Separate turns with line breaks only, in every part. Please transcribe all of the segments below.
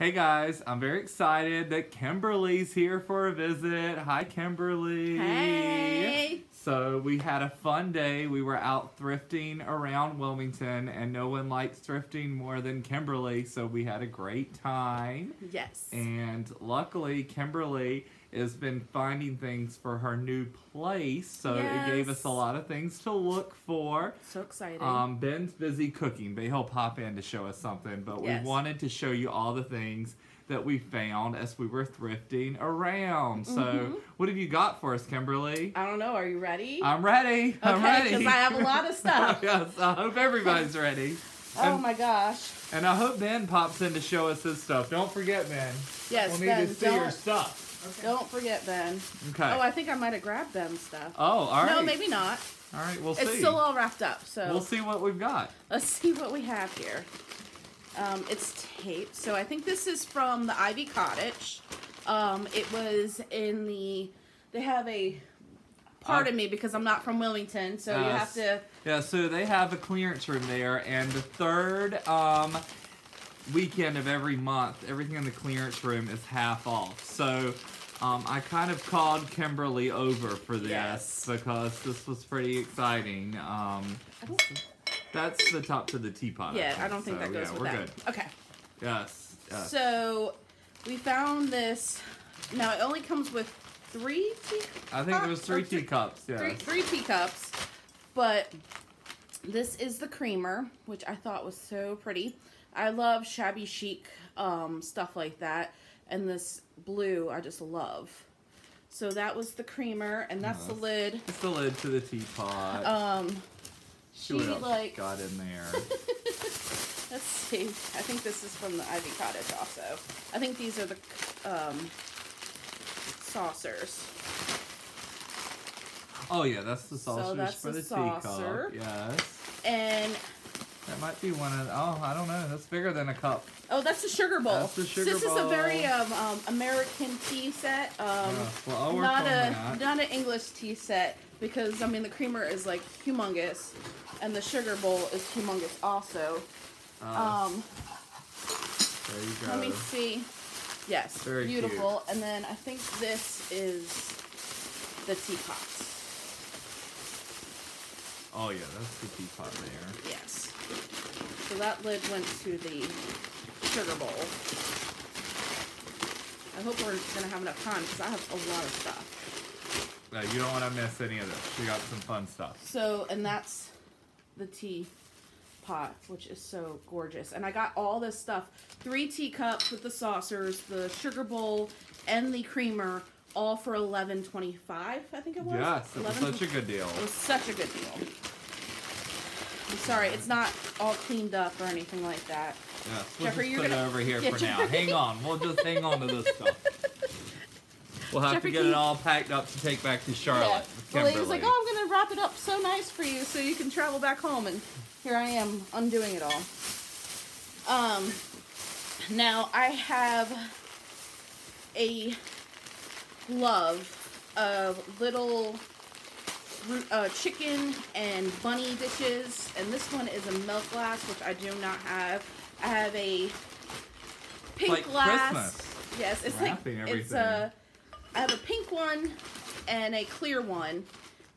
Hey guys, I'm very excited that Kimberly's here for a visit. Hi, Kimberly.
Hey.
So we had a fun day. We were out thrifting around Wilmington, and no one likes thrifting more than Kimberly. So we had a great time.
Yes.
And luckily, Kimberly has been finding things for her new place. So it gave us a lot of things to look for.
so exciting.
Um, Ben's busy cooking, but he'll pop in to show us something. But
Yes.
we wanted to show you all the things that we found as we were thrifting around. So,
Mhm.
what have you got for us, Kimberly?
I don't know. Are you ready?
I'm ready. I'm
ready.
ready.
'cause I have a lot of stuff.
yes, I hope everybody's ready.
oh
and,
my gosh.
and I hope Ben pops in to show us his stuff. Don't forget, Ben.
Yes,
we'll need
Ben.
to see your
Don't,
stuff.
don't forget Ben.
Okay.
Oh, I think I might have grabbed Ben's stuff.
oh, all right.
No, maybe not.
All right, we'll
It's
see.
It's still all wrapped up. So
We'll see what we've got.
let's see what we have here. Um, it's tape. So I think this is from the Ivy Cottage. Um, it was in the. They have a. Pardon
Uh,
me because I'm not from Wilmington, so you have to.
Yeah, so they have a clearance room there, and the third um, weekend of every month, everything in the clearance room is half off. So um, I kind of called Kimberly over for this
Yes.
because this was pretty exciting. Um, that's the top to the teapot.
yeah, I don't think
So,
that goes
yeah,
with
we're
that.
good.
Okay.
Yes. yes.
So we found this. Now it only comes with three tea,
I think it was three teacups. yeah.
three, three teacups, but this is the creamer, which I thought was so pretty. I love shabby chic um, stuff like that, and this blue I just love. So that was the creamer, and that's the lid.
It's the lid to the teapot.
Um, she like
got in there.
Let's see. I think this is from the Ivy Cottage also. I think these are the um, saucers.
Oh yeah, that's the
So
saucers
that's
for
the
the, teacup.
saucer.
Yes.
And,
That might be one of. Oh, I don't know. That's bigger than a cup.
oh, that's the sugar bowl.
That's the sugar
this is a very um, um, American tea set. Um,
Yeah, well,
not a
that.
not an English tea set because I mean the creamer is like humongous, and the sugar bowl is humongous also.
Uh,
Um,
there you go.
let me see. Yes,
Very
beautiful. And then I think this is the teapots.
Oh yeah, that's the teapot there.
Yes. So that lid went to the sugar bowl. I hope we're gonna have enough time because I have a lot of stuff.
No, you don't want to miss any of this. We got some fun stuff.
So, and that's the tea pot, which is so gorgeous. And I got all this stuff: three teacups with the saucers, the sugar bowl, and the creamer, all for eleven twenty-five. I think it was.
Yes, it was
11
such a good deal.
It was such a good deal. I'm sorry, it's not all cleaned up or anything like that.
Yes, we'll
Jeffrey,
just
you're
put
gonna-
it over here
Yeah,
for now. Hang on. We'll just hang on to this stuff. We'll have
Jeffrey,
to get
can
it all packed up to take back to Charlotte.
Yeah. Well, he was like, "Oh, I'm gonna wrap it up so nice for you, so you can travel back home." And here I am undoing it all. Um, now I have a glove of little uh, chicken and bunny dishes, and this one is a milk glass, which I do not have. I have a pink
like
glass.
Christmas.
Yes, it's
Wrapping
like it's
everything.
a. I have a pink one and a clear one,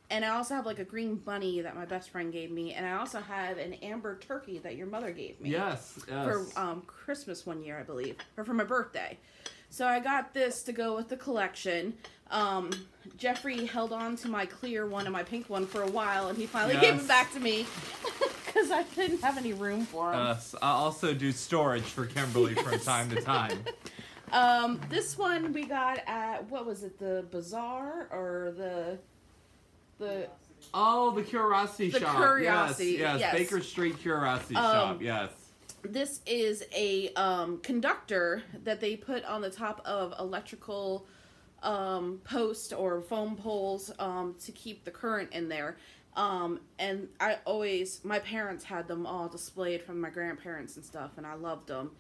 and I also have like a green bunny that my best friend gave me, and I also have an amber turkey that your mother gave me
Yes, yes.
for um, Christmas one year, I believe, or for my birthday. So I got this to go with the collection. Um, Jeffrey held on to my clear one and my pink one for a while, and he finally gave
Yes.
it back to me because I didn't have any room for them.
Yes, I also do storage for Kimberly from time to time.
Um, this one we got at what was it, the bazaar or the the
Oh, the Curiosity
The
Shop.
Curiosity,
yes, yes,
yes.
Baker Street Curiosity
Um,
Shop. Yes.
this is a um, conductor that they put on the top of electrical um, post or foam poles um, to keep the current in there. Um, and I always, my parents had them all displayed from my grandparents and stuff, and I loved them.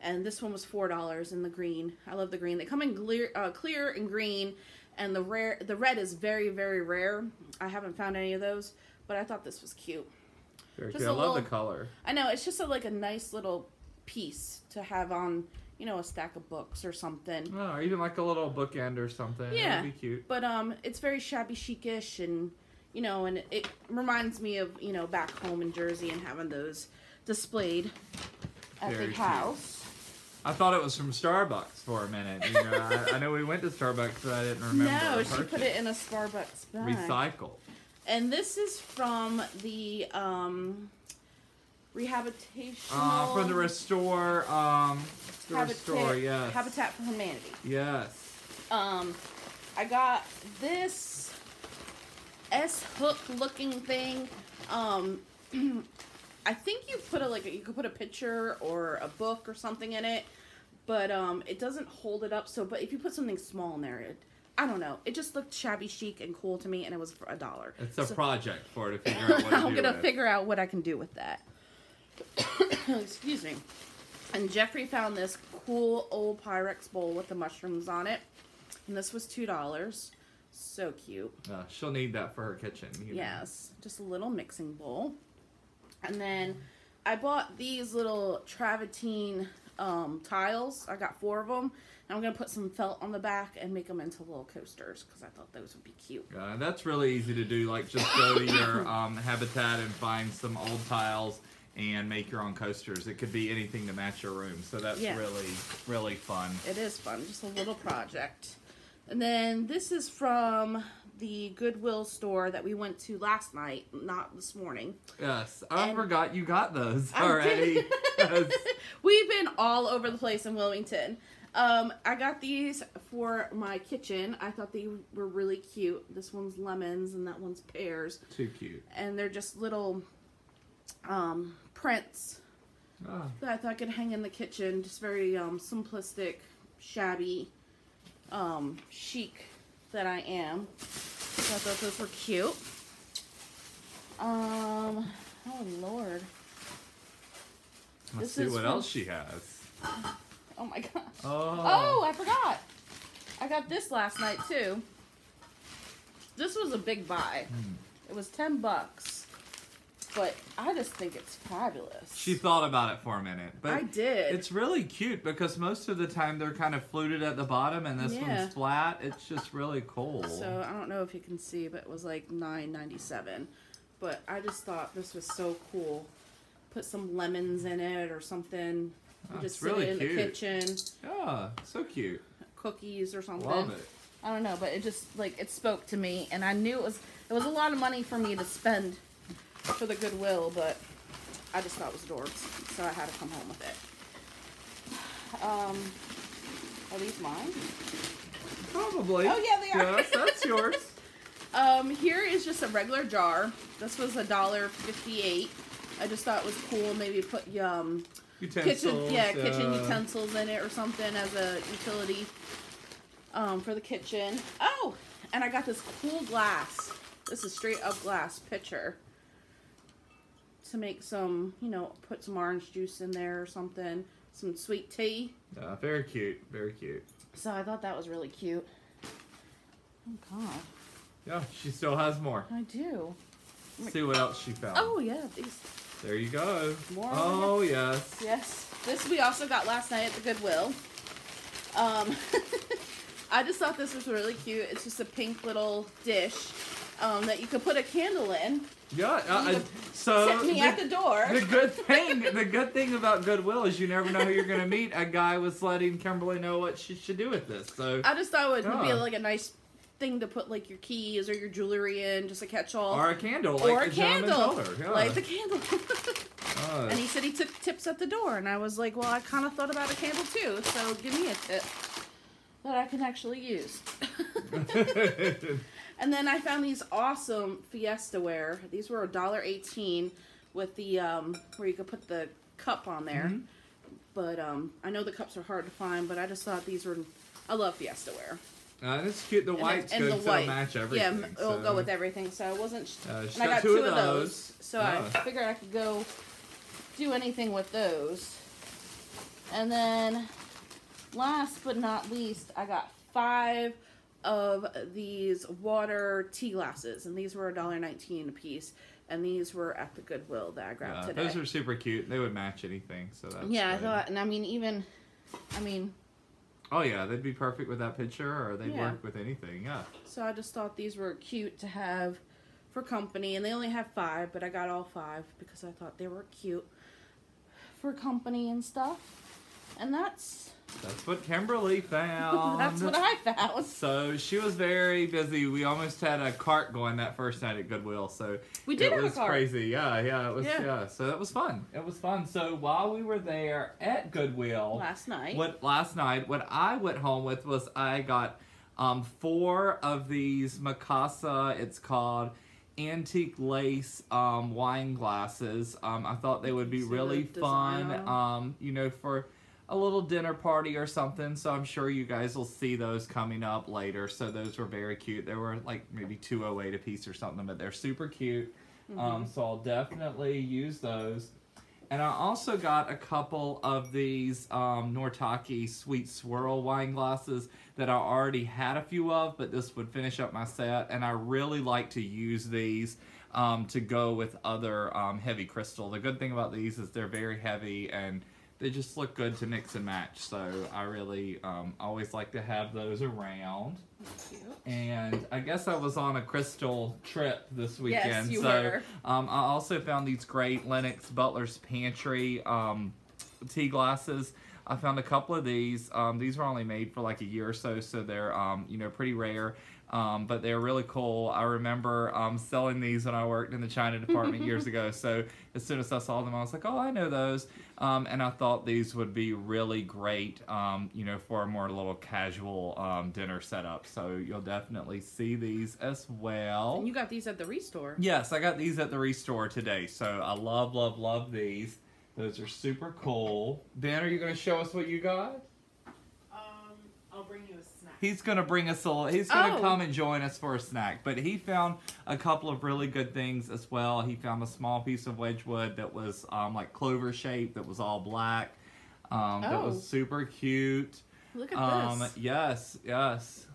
And this one was four dollars in the green. I love the green. They come in clear, uh, clear and green, and the rare, the red is very, very rare. I haven't found any of those, but I thought this was cute.
Very
Just
cute. I love the color.
I know it's just a, like a nice little piece to have on you know, a stack of books or something.
Oh, or even like a little bookend or something.
Yeah.
That'd be cute.
But um, it's very shabby chicish, and you know, and it reminds me of you know back home in Jersey and having those displayed at
Very
the
cute.
house.
I thought it was from Starbucks for a minute. You know, I, I know we went to Starbucks, but I didn't remember.
No, she put it in a Starbucks bag.
Recycle.
And this is from the um, rehabilitation.
Uh, from the restore, um, the restore, yes.
Habitat for Humanity.
Yes.
Um, I got this S hook looking thing. Um, I think you put a like you could put a picture or a book or something in it, but um, it doesn't hold it up. So, but if you put something small in there, it, I don't know. It just looked shabby chic and cool to me, and it was for a dollar.
It's a
So-
project for her to figure out what to
I'm
do
gonna
with.
figure out what I can do with that. Excuse me. And Jeffrey found this cool old Pyrex bowl with the mushrooms on it, and this was two dollars. So cute.
Uh, she'll need that for her kitchen. you know.
Yes, just a little mixing bowl. And then I bought these little travertine um, tiles. I got four of them. And I'm gonna put some felt on the back and make them into little coasters because I thought those would be cute.
Uh, that's really easy to do. Like, just go to your um, habitat and find some old tiles and make your own coasters. It could be anything to match your room. So that's
Yeah.
really, really fun.
It is fun, just a little project. And then this is from the Goodwill store that we went to last night, not this morning.
Yes, I
And-
forgot you got those already. Yes.
We've been all over the place in Wilmington. Um, I got these for my kitchen. I thought they were really cute. This one's lemons and that one's pears.
Too cute.
And they're just little um, prints
Oh,
that I thought could hang in the kitchen. Just very um, simplistic, shabby, um, chic that I am. So I thought those were cute. Um, oh lord.
let's
This
see what
from-
else she has.
Oh my god.
Oh.
Oh, I forgot. I got this last night too. This was a big buy.
Hmm.
It was 10 bucks. But I just think it's fabulous.
She thought about it for a minute, but
I did.
It's really cute because most of the time they're kind of fluted at the bottom, and this
Yeah.
one's flat. It's just really cool.
So I don't know if you can see, but it was like nine ninety seven. But I just thought this was so cool. Put some lemons in it or something.
Oh,
just sit
really
it in
cute.
the kitchen.
yeah, so cute.
Cookies or something.
Love it.
I don't know, but it just like it spoke to me, and I knew it was it was a lot of money for me to spend for the Goodwill, but I just thought it was dorks, so I had to come home with it. Um, are these mine?
Probably.
Oh, yeah, they are.
Yes, that's yours.
Um, here is just a regular jar. This was a dollar fifty-eight. I just thought it was cool. Maybe put um
Utensils.
kitchen, yeah, kitchen
uh,
utensils in it or something as a utility um, for the kitchen. Oh, and I got this cool glass. This is straight up glass pitcher to make some, you know, put some orange juice in there or something, some sweet tea.
Yeah, very cute. Very cute.
So I thought that was really cute. Oh God,
Yeah, she still has more.
I do.
Let's see what else she found.
Oh yeah, these.
There you go.
More
Oh, yes.
Yes. This we also got last night at the Goodwill. Um, I just thought this was really cute. It's just a pink little dish um, that you could put a candle in.
Yeah. Uh, so
Set me at the door.
the good thing, the good thing about Goodwill is you never know who you're gonna meet. A guy was letting Kimberly know what she should do with this. So,
I just thought it would be like a nice thing to put like your keys or your jewelry in, just a catch-all.
or a candle, like
Or a candle.
Yeah.
Light the candle.
Uh,
and he said he took tips at the door, and I was like, well, I kind of thought about a candle too, so give me a tip that I can actually use. And then I found these awesome Fiesta ware. These were $1.18 with the um where you could put the cup on there.
Mhm.
But um I know the cups are hard to find, but I just thought these were I love Fiesta ware.
Uh, it's cute. The
And
white's
and
good,
the white.
it'll match everything.
Yeah, it'll
so.
go with everything. So I wasn't
Uh,
and I
got two of those.
those. So
Yeah.
I figured I could go do anything with those. And then last but not least, I got five of these water tea glasses, and these were $1.19 a piece. And these were at the Goodwill that I grabbed
Yeah,
today.
those are super cute. They would match anything. So that's
yeah, I thought, and I mean, even I mean,
Oh yeah, they'd be perfect with that picture, or they'd
Yeah.
work with anything. Yeah.
so I just thought these were cute to have for company, and they only have five, but I got all five because I thought they were cute for company and stuff. And that's
That's what Kimberly found.
that's what I found.
So she was very busy. We almost had a cart going that first night at Goodwill. So
We did
it
have
was
a cart.
crazy. Yeah, yeah, it was.
Yeah.
Yeah. so that was fun. It was fun. So while we were there at Goodwill
last night.
what last night, what I went home with was I got um, four of these Mikasa. It's called antique lace um, wine glasses. Um, I thought they would be really fun. Um, you know, for a little dinner party or something. So I'm sure you guys will see those coming up later. So those were very cute. They were like maybe 208 a piece or something, but they're super cute. Um, so I'll definitely use those. And I also got a couple of these um, Noritake Sweet Swirl wine glasses that I already had a few of, but this would finish up my set. And I really like to use these um, to go with other um, heavy crystal. The good thing about these is they're very heavy and they just look good to mix and match. So I really um, always like to have those around. And I guess I was on a crystal trip this weekend.
Yes, you
so
were.
Um, I also found these great Lenox Butler's Pantry um, tea glasses. I found a couple of these. Um, these were only made for like a year or so, so they're um, you know pretty rare. Um, but they're really cool. I remember um, selling these when I worked in the China department years ago. So as soon as I saw them, I was like, "Oh, I know those." Um, and I thought these would be really great, um, you know, for a more little casual um, dinner setup. So you'll definitely see these as well.
And you got these at the restore.
Yes, I got these at the restore today. So I love, love, love these. Those are super cool. Ben, are you going to show us what you got?
Um, I'll bring you a snack.
He's going to bring us a. He's going to
Oh.
come and join us for a snack. But he found a couple of really good things as well. He found a small piece of Wedgwood that was um, like clover shaped, that was all black. Um, That
Oh.
was super cute.
Look at
Um,
this.
yes, yes,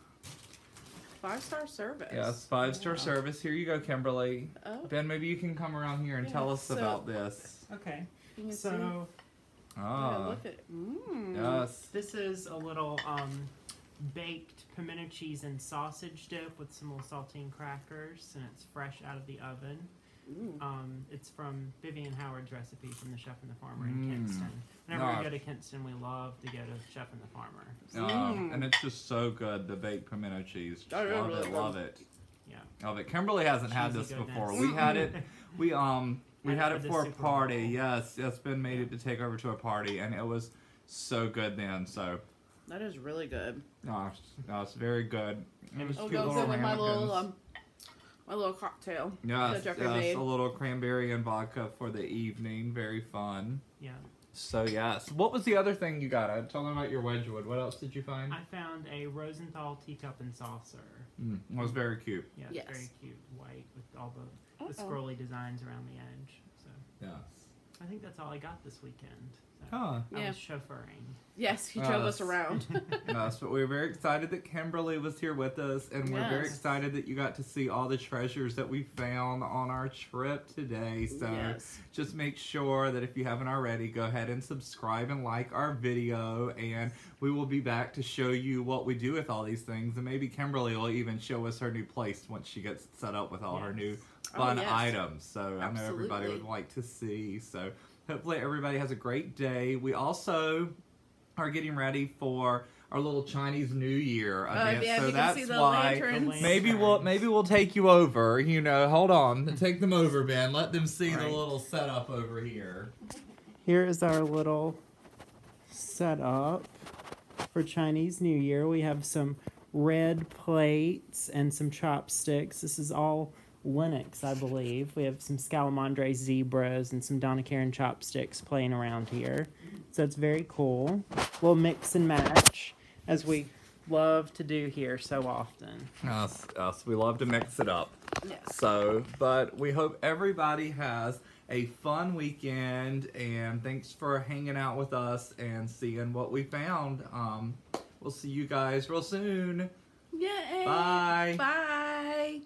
Five star service.
yes. Five star
Wow.
service. Here you go, Kimberly.
Oh,
Ben, maybe you can come around here and
Yeah,
tell us
so-
about this.
Okay.
you can see.
So
Yeah,
Ah,
look at. Mm.
yes.
this is a little um, baked pimento cheese and sausage dip with some little saltine crackers, and it's fresh out of the oven. Um, it's from Vivian Howard's recipe from the Chef and the Farmer in
Mm.
Kinston. Whenever we go to Kinston, we love to go to Chef and the Farmer.
Um,
Mm.
and it's just so good, the baked pimento cheese. Just
That is
love
really
it,
good.
love it.
Yeah.
Love it. Kimberly hasn't had this
Cheesy goodness.
before. We had it. We um we
Had it
had
for
it
the
for a
Super
party.
Bowl.
Yes, yes. Ben made it to take over to a party, and it was so good then. So,
That is really good.
no, it's, no, it's very good. It was
Oh,
cute
go
little
good with my little um, my little cocktail.
Yes, yes,
made.
a little cranberry and vodka for the evening. Very fun.
Yeah.
So yes. What was the other thing you got? I tell them about your Wedgwood. What else did you find?
I found a Rosenthal teacup and saucer.
Mm, it was very cute.
Yeah,
Yes.
very cute, white with all the, the
Uh-oh.
scrolly designs around the edge. So
Yes.
I think that's all I got this weekend. So
Huh.
I
Yeah.
was chauffeuring.
Yes, he
Oh,
drove us around.
yes, but we were very excited that Kimberly was here with us, and we're very excited that you got to see all the treasures that we found on our trip today. So
yes.
just make sure that if you haven't already, go ahead and subscribe and like our video, and we will be back to show you what we do with all these things, and maybe Kimberly will even show us her new place once she gets set up with all her new
Oh,
fun
yes.
items. So I know everybody would like to see. So hopefully everybody has a great day. We also are getting ready for our little Chinese New Year
Uh,
event.
yeah,
so
you can
that's
see the
why
lanterns.
maybe we'll maybe we'll take you over. You know, hold on, take them over, Ben. Let them see the little setup over here.
Here is our little setup for Chinese New Year. We have some red plates and some chopsticks. This is all Lenox, I believe. We have some Scalamandre zebras and some Donna Karan chopsticks playing around here. So it's very cool. We'll mix and match as we love to do here so often.
Us, yes, we love to mix it up.
Yes.
So, but we hope everybody has a fun weekend, and thanks for hanging out with us and seeing what we found. Um, we'll see you guys real soon.
Yay.
Bye.
Bye.